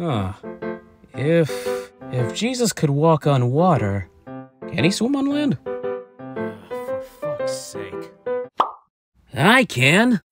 Huh. If if Jesus could walk on water, can he swim on land? For fuck's sake. I can.